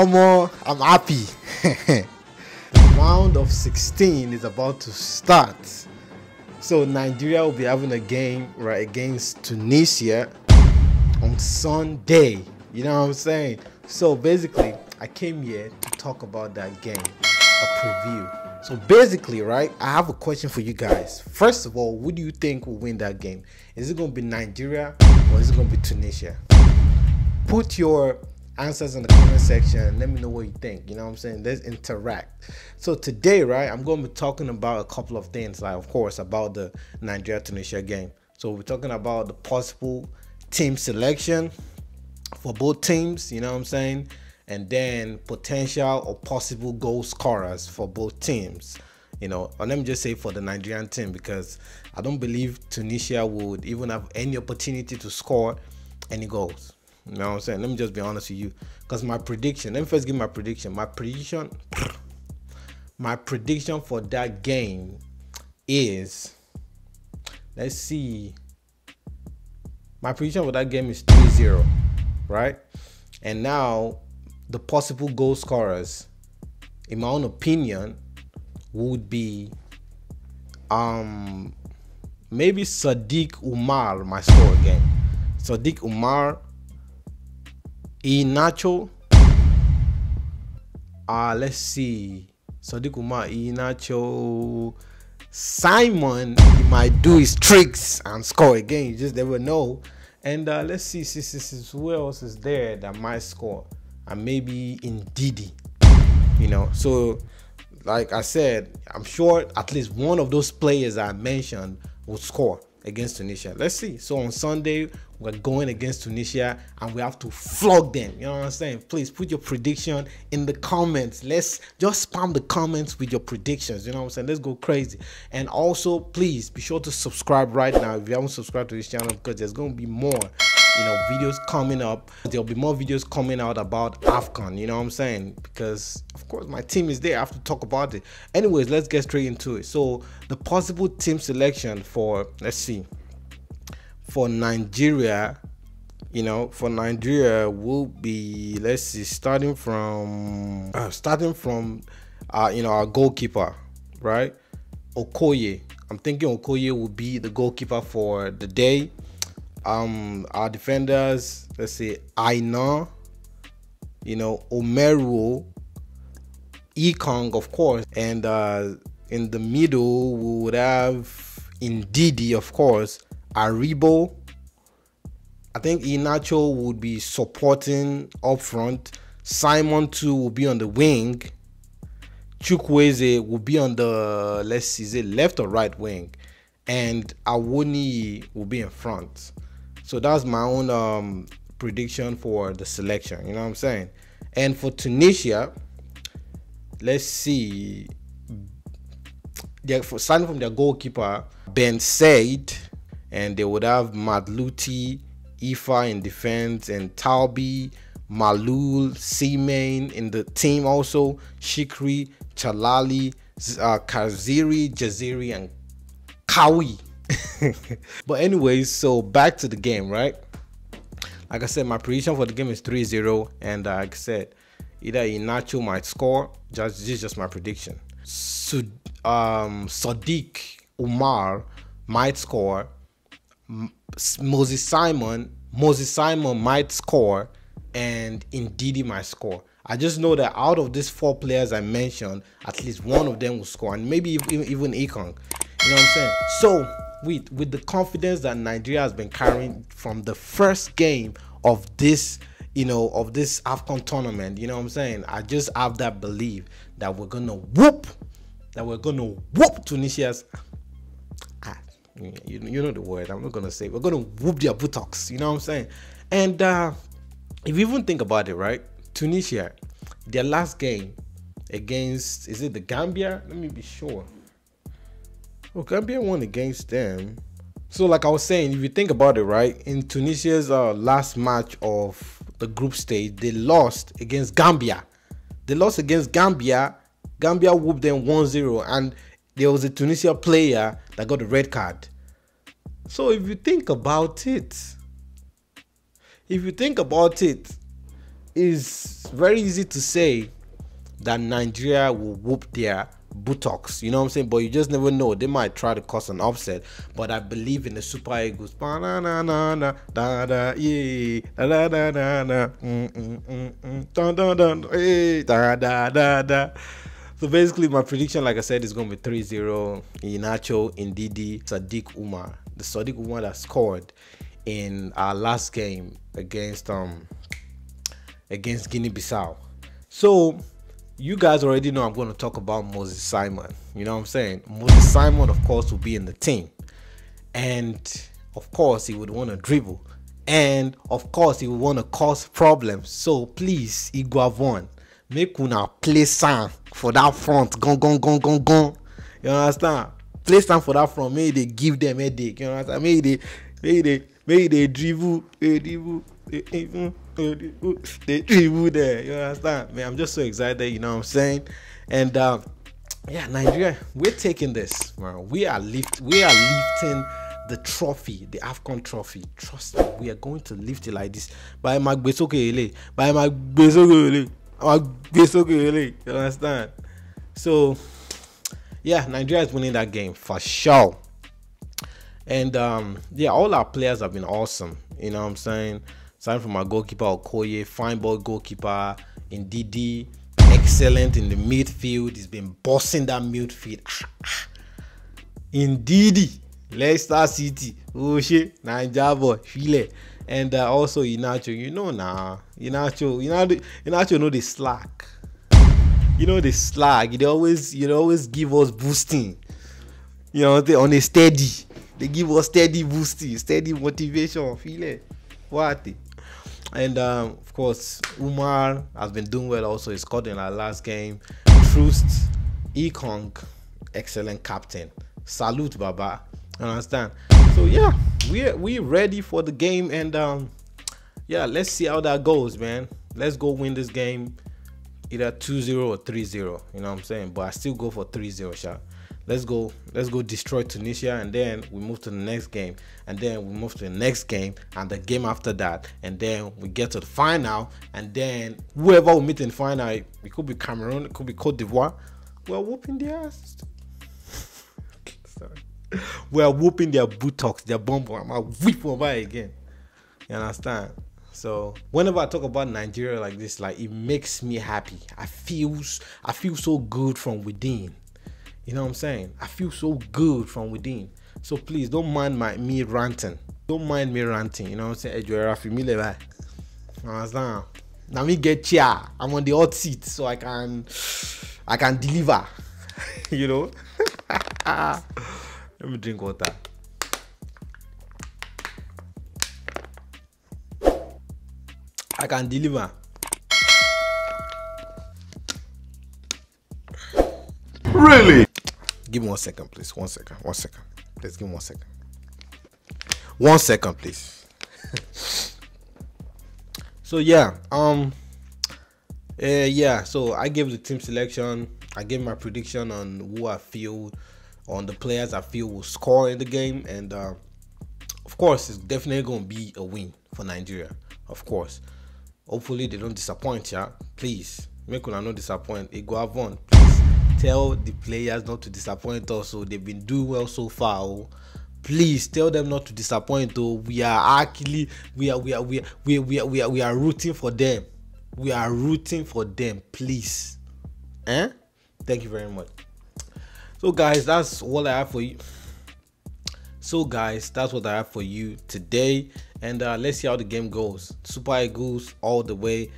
Omo, I'm happy. Round of 16 is about to start. So Nigeria will be having a game right against Tunisia on Sunday. You know what I'm saying? So basically, I came here to talk about that game, a preview. So basically, right, I have a question for you guys. First of all, who do you think will win that game? Is it going to be Nigeria or is it going to be Tunisia? Put your answers in the comment section. Let me know what you think. You know what I'm saying? Let's interact. So today, right, I'm going to be talking about a couple of things, like of course about the Nigeria Tunisia game. So we're talking about the possible team selection for both teams. You know what I'm saying? And then potential or possible goal scorers for both teams. You know, or let me just say for the Nigerian team because I don't believe Tunisia would even have any opportunity to score any goals. You know what I'm saying? Let me just be honest with you. Because my prediction, let me first give my prediction. My prediction, my prediction for that game is, let's see. My prediction for that game is 3 0, right? And now, the possible goal scorers, in my own opinion, would be um maybe Sadiq Umar might score again. Sadiq Umar Iheanacho. Uh, let's see. Sadiq Umar, Iheanacho. Simon, he might do his tricks and score again. You just never know. And uh, let's see, see, see, see, who else is there that might score? And maybe Ndidi. You know, so like I said, I'm sure at least one of those players I mentioned will score against Tunisia. Let's see. So on Sunday, we're going against Tunisia and we have to flog them. You know what I'm saying? Please put your prediction in the comments. Let's just spam the comments with your predictions. You know what I'm saying? Let's go crazy. And also, please be sure to subscribe right now if you haven't subscribed to this channel because there's going to be more you know videos coming up. There'll be more videos coming out about afcon you know what i'm saying? Because of course my team is there. I have to talk about it. Anyways let's get straight into it. So the possible team selection for let's see for nigeria you know for nigeria will be let's see starting from uh, starting from uh you know our goalkeeper right? Okoye. I'm thinking okoye will be the goalkeeper for the day um our defenders let's say Aina you know Omeruo Ekong of course and uh in the middle we would have Ndidi of course Aribo. I think Iheanacho would be supporting up front. Simon too will be on the wing. Chukwueze will be on the let's see is it left or right wing? And Awoni will be in front so that's my own um, prediction for the selection. You know what I'm saying? And for Tunisia, let's see. They're starting from their goalkeeper Ben Said, and they would have Madluti, Ifa in defense, and Talbi, Maaloul, Seaman in the team also, Skhiri, Chaalali, uh, Kaziri, Jaziri, and Kawi but anyways, so back to the game, right? Like I said, my prediction for the game is 3-0, and uh, like I said, either Iheanacho might score. Just this is just my prediction. So um, Sadiq Umar might score. Moses Simon, Moses Simon might score, and Ndidi might score. I just know that out of these four players I mentioned, at least one of them will score, and maybe even even Ekong. You know what I'm saying? So with with the confidence that Nigeria has been carrying from the first game of this you know of this AFCON tournament you know what I'm saying? I just have that belief that we're gonna whoop that we're gonna whoop Tunisia's ah, you, you know the word I'm not gonna say we're gonna whoop their buttocks you know what I'm saying? And uh if you even think about it right? Tunisia their last game against is it the Gambia? Let me be sure well, Gambia won against them. So, like I was saying, if you think about it, right, in Tunisia's uh, last match of the group stage, they lost against Gambia. They lost against Gambia. Gambia whooped them 1 0, and there was a Tunisia player that got a red card. So, if you think about it, if you think about it, it's very easy to say that Nigeria will whoop their buttocks. You know what I'm saying? But you just never know. They might try to cause an upset. But I believe in the Super Eagles. So basically, my prediction, like I said, is going to be 3-0. Iheanacho, Ndidi, Sadiq Umar. The Sadiq Umar that scored in our last game against um against Guinea-Bissau. So you guys already know I'm going to talk about Moses Simon. You know what I'm saying? Moses Simon, of course, will be in the team. And of course, he would want to dribble. And of course, he would want to cause problems. So please, Eguavoen, make una play sound for that front. Gong, gong, gong, gong, gong. You understand? Play sound for that front. Maybe they give them a headache. You understand? Maybe they, maybe they, maybe they dribble, they dribble, they dribble they dribble there. You understand? Man, I'm just so excited. You know what I'm saying? And um, yeah, Nigeria, we're taking this. Man. We are lift. We are lifting the trophy, the Afcon trophy. Trust me, we are going to lift it like this. By my Besokele, by my Besokele, my Besokele. You understand? So, yeah, Nigeria is winning that game for sure. And um, yeah, all our players have been awesome. You know what I'm saying? Starting from our goalkeeper Okoye, fine ball goalkeeper In Ndidi, excellent in the midfield. He's been bossing that midfield. In Ndidi, Leicester City, Oshe, Niger File. And uh, also Iheanacho, you know now, Iheanacho, you know, Iheanacho know the slack. You know the slack. They always, you always give us boosting. You know, they on a steady. They give us steady boosting, steady motivation. Feel it. What? And um, of course, Umar has been doing well also. He scored in our last game. Troost, Ekong, excellent captain. Salute, Baba. understand? So yeah, we we ready for the game and um, yeah, let's see how that goes, man. Let's go win this game either 2-0 or 3-0. You know what I'm saying? But I still go for 3-0 shot let's go let's go destroy tunisia and then we move to the next game and then we move to the next game and the game after that and then we get to the final and then whoever we meet in final it could be cameroon it could be cote d'ivoire. We're whooping their ass. Sorry. We're whooping their buttocks their bum i'm whip them by again. You understand? So whenever I talk about Nigeria like this, like it makes me happy. I feel I feel so good from within. You know what I'm saying? I feel so good from within. So please don't mind my me ranting. Don't mind me ranting. You know what I'm saying? You're familiar, right? Understand? Now me get chair. I'm on the hot seat, so I can I can deliver. you know? Let me drink water. I can deliver. Really? Give me one second, please. One second. One second. Please give me one second. One second, please. so yeah, um, uh, yeah. So I gave the team selection. I gave my prediction on who I feel, on the players I feel will score in the game, and uh, of course, it's definitely going to be a win for Nigeria. Of course, hopefully they don't disappoint, yeah. Please make una no disappoint. Eguavoen, please tell the players not to disappoint us. So they've been doing well so far. Oh. Please tell them not to disappoint. Oh, we are actually we are we are we are we are, we are, we are, we are rooting for them. We are rooting for them. Please, eh? Thank you very much. So guys, that's all I have for you. So guys, that's what I have for you today, and uh, let's see how the game goes. Super Eagles all the way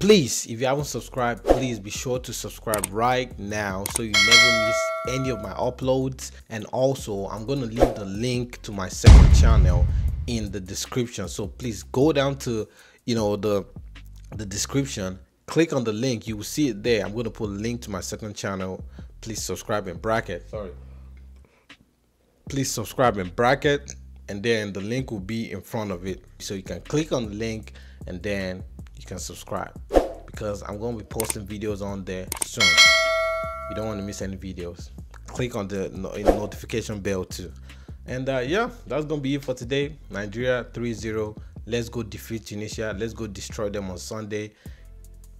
please if you haven't subscribed please be sure to subscribe right now so you never miss any of my uploads. And also i'm going to leave the link to my second channel in the description. So please go down to you know the the description click on the link you will see it there. I'm going to put a link to my second channel. Please subscribe in bracket sorry. Please subscribe in bracket and then the link will be in front of it. So you can click on the link and then you can subscribe because I'm going to be posting videos on there soon. You don't want to miss any videos. Click on the notification bell too. And uh, yeah, that's going to be it for today. Nigeria 3-0 let's go defeat Tunisia. Let's go destroy them on Sunday.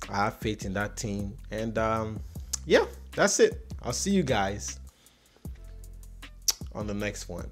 I have faith in that team. And um, yeah, that's it. I'll see you guys on the next one.